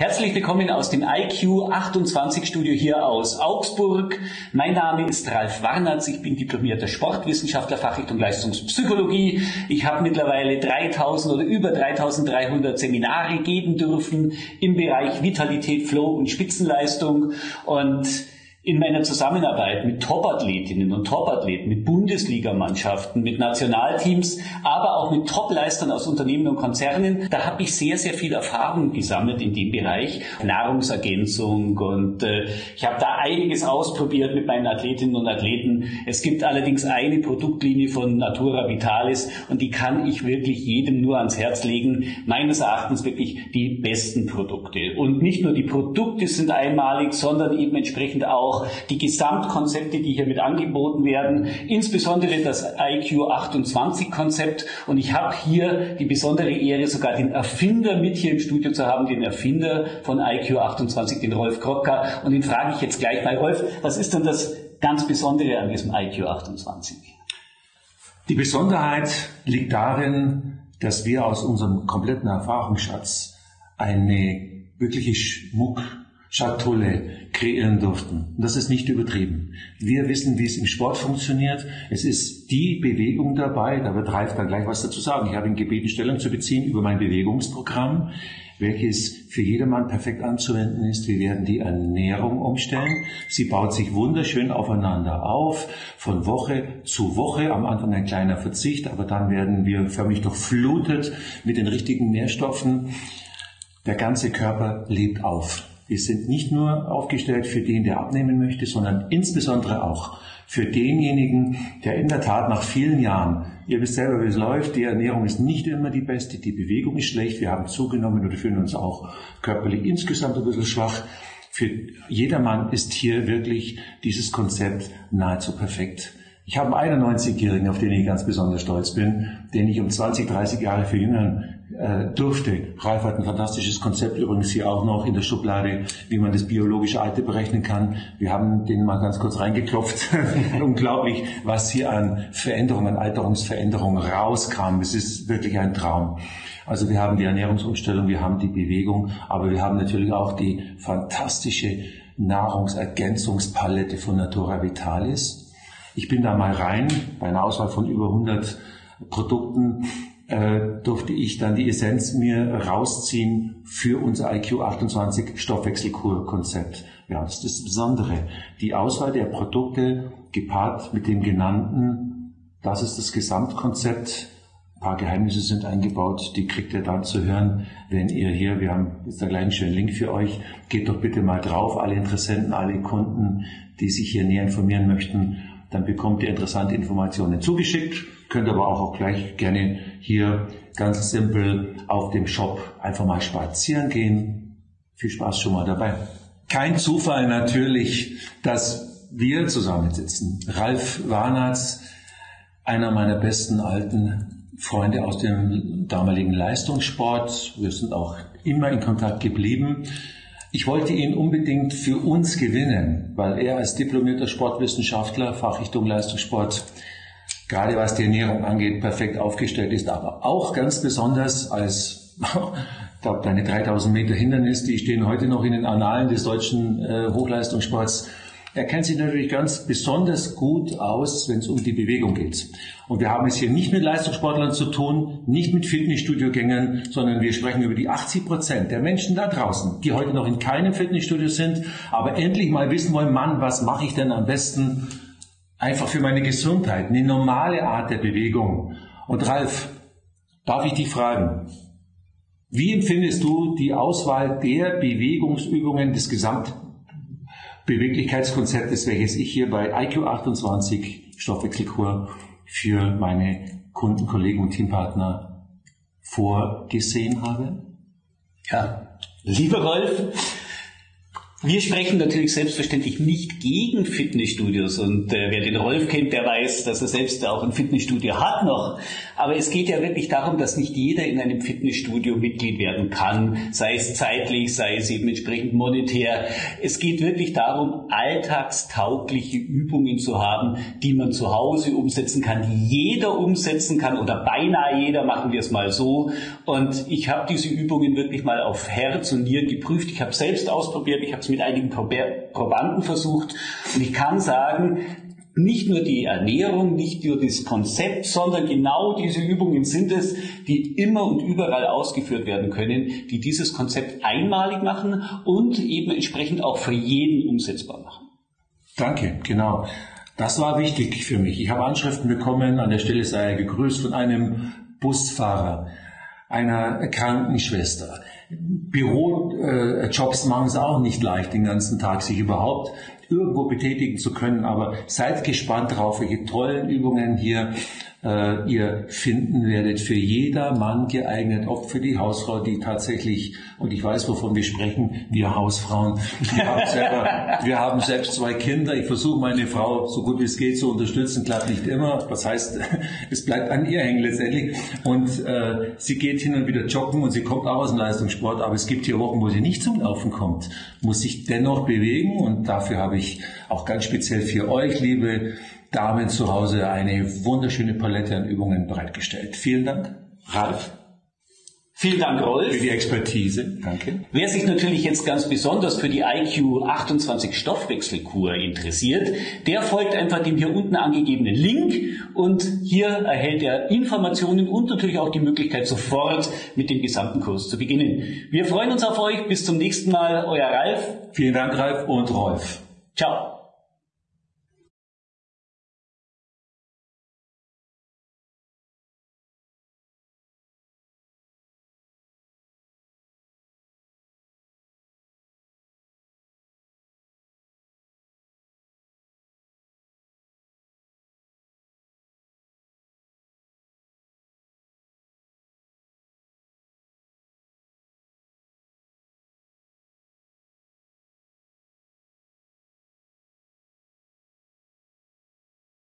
Herzlich willkommen aus dem IQ 28 Studio hier aus Augsburg. Mein Name ist Ralf Warnatz. Ich bin diplomierter Sportwissenschaftler, Fachrichtung Leistungspsychologie. Ich habe mittlerweile 3000 oder über 3300 Seminare geben dürfen im Bereich Vitalität, Flow und Spitzenleistung und in meiner Zusammenarbeit mit Topathletinnen und Topathleten, mit Bundesligamannschaften, mit Nationalteams, aber auch mit Topleistern aus Unternehmen und Konzernen, da habe ich sehr, sehr viel Erfahrung gesammelt in dem Bereich Nahrungsergänzung und äh, ich habe da einiges ausprobiert mit meinen Athletinnen und Athleten. Es gibt allerdings eine Produktlinie von Natura Vitalis und die kann ich wirklich jedem nur ans Herz legen. Meines Erachtens wirklich die besten Produkte. Und nicht nur die Produkte sind einmalig, sondern eben entsprechend auch die Gesamtkonzepte, die hier mit angeboten werden, insbesondere das IQ 28 Konzept. Und ich habe hier die besondere Ehre, sogar den Erfinder mit hier im Studio zu haben, den Erfinder von IQ 28, den Rolf Krotka. Und den frage ich jetzt gleich mal, Rolf, was ist denn das ganz Besondere an diesem IQ 28? Die Besonderheit liegt darin, dass wir aus unserem kompletten Erfahrungsschatz eine wirkliche Schmuck Schatulle kreieren durften. Und das ist nicht übertrieben. Wir wissen, wie es im Sport funktioniert. Es ist die Bewegung dabei, da wird Ralf dann gleich was dazu sagen. Ich habe ihn gebeten, Stellung zu beziehen über mein Bewegungsprogramm, welches für jedermann perfekt anzuwenden ist. Wir werden die Ernährung umstellen. Sie baut sich wunderschön aufeinander auf, von Woche zu Woche. Am Anfang ein kleiner Verzicht, aber dann werden wir förmlich durchflutet mit den richtigen Nährstoffen. Der ganze Körper lebt auf. Wir sind nicht nur aufgestellt für den, der abnehmen möchte, sondern insbesondere auch für denjenigen, der in der Tat nach vielen Jahren, ihr wisst selber, wie es läuft, die Ernährung ist nicht immer die beste, die Bewegung ist schlecht, wir haben zugenommen oder fühlen uns auch körperlich insgesamt ein bisschen schwach. Für jedermann ist hier wirklich dieses Konzept nahezu perfekt. Ich habe einen 91-Jährigen, auf den ich ganz besonders stolz bin, den ich um 20, 30 Jahre verjüngern äh, durfte. Ralf hat ein fantastisches Konzept übrigens hier auch noch in der Schublade, wie man das biologische Alter berechnen kann. Wir haben den mal ganz kurz reingeklopft. Unglaublich, was hier an Veränderungen, Alterungsveränderungen rauskam. Es ist wirklich ein Traum. Also wir haben die Ernährungsumstellung, wir haben die Bewegung, aber wir haben natürlich auch die fantastische Nahrungsergänzungspalette von Natura Vitalis ich bin da mal rein, bei einer Auswahl von über 100 Produkten äh, durfte ich dann die Essenz mir rausziehen für unser IQ 28 Stoffwechselkur-Konzept. Ja, das ist das Besondere. Die Auswahl der Produkte gepaart mit dem genannten, das ist das Gesamtkonzept. Ein paar Geheimnisse sind eingebaut, die kriegt ihr dann zu hören, wenn ihr hier, wir haben jetzt da gleich einen schönen Link für euch, geht doch bitte mal drauf, alle Interessenten, alle Kunden, die sich hier näher informieren möchten, dann bekommt ihr interessante Informationen zugeschickt, könnt aber auch, auch gleich gerne hier ganz simpel auf dem Shop einfach mal spazieren gehen. Viel Spaß schon mal dabei. Kein Zufall natürlich, dass wir zusammensitzen. Ralf Warnatz, einer meiner besten alten Freunde aus dem damaligen Leistungssport. Wir sind auch immer in Kontakt geblieben. Ich wollte ihn unbedingt für uns gewinnen, weil er als diplomierter Sportwissenschaftler, Fachrichtung Leistungssport, gerade was die Ernährung angeht, perfekt aufgestellt ist, aber auch ganz besonders als, ich glaube, deine 3000 Meter Hindernis, die stehen heute noch in den Annalen des deutschen äh, Hochleistungssports, er kennt sich natürlich ganz besonders gut aus, wenn es um die Bewegung geht. Und wir haben es hier nicht mit Leistungssportlern zu tun, nicht mit Fitnessstudiogängern, sondern wir sprechen über die 80 Prozent der Menschen da draußen, die heute noch in keinem Fitnessstudio sind, aber endlich mal wissen wollen, Mann, was mache ich denn am besten einfach für meine Gesundheit? Eine normale Art der Bewegung. Und Ralf, darf ich dich fragen, wie empfindest du die Auswahl der Bewegungsübungen des Gesamt Beweglichkeitskonzeptes, welches ich hier bei IQ 28 Stoffwechselkur für meine Kunden, Kollegen und Teampartner vorgesehen habe? Ja, lieber Rolf, Wir sprechen natürlich selbstverständlich nicht gegen Fitnessstudios und äh, wer den Rolf kennt, der weiß, dass er selbst auch ein Fitnessstudio hat noch. Aber es geht ja wirklich darum, dass nicht jeder in einem Fitnessstudio Mitglied werden kann, sei es zeitlich, sei es eben entsprechend monetär. Es geht wirklich darum, alltagstaugliche Übungen zu haben, die man zu Hause umsetzen kann, die jeder umsetzen kann oder beinahe jeder, machen wir es mal so. Und ich habe diese Übungen wirklich mal auf Herz und Nieren geprüft. Ich habe selbst ausprobiert, ich habe mit einigen Probanden versucht und ich kann sagen, nicht nur die Ernährung, nicht nur das Konzept, sondern genau diese Übungen sind es, die immer und überall ausgeführt werden können, die dieses Konzept einmalig machen und eben entsprechend auch für jeden umsetzbar machen. Danke, genau. Das war wichtig für mich. Ich habe Anschriften bekommen, an der Stelle sei er gegrüßt, von einem Busfahrer, einer Krankenschwester, Bürojobs machen es auch nicht leicht, den ganzen Tag sich überhaupt irgendwo betätigen zu können. Aber seid gespannt drauf, welche tollen Übungen hier äh, ihr finden werdet. Für jeder Mann geeignet, ob für die Hausfrau, die tatsächlich, und ich weiß, wovon wir sprechen, wir Hausfrauen. Wir haben, selber, wir haben selbst zwei Kinder. Ich versuche meine Frau so gut wie es geht zu unterstützen, klappt nicht immer. Das heißt, es bleibt an ihr hängen letztendlich. Und äh, sie geht hin und wieder joggen und sie kommt auch aus dem Leistungssport, aber es gibt hier Wochen, wo sie nicht zum Laufen kommt, muss sich dennoch bewegen und dafür habe ich auch ganz speziell für euch, liebe Damen zu Hause eine wunderschöne Palette an Übungen bereitgestellt. Vielen Dank, Ralf. Vielen Dank, Rolf. Für die Expertise. Danke. Wer sich natürlich jetzt ganz besonders für die IQ 28 Stoffwechselkur interessiert, der folgt einfach dem hier unten angegebenen Link und hier erhält er Informationen und natürlich auch die Möglichkeit, sofort mit dem gesamten Kurs zu beginnen. Wir freuen uns auf euch. Bis zum nächsten Mal. Euer Ralf. Vielen Dank, Ralf und Rolf. Ciao.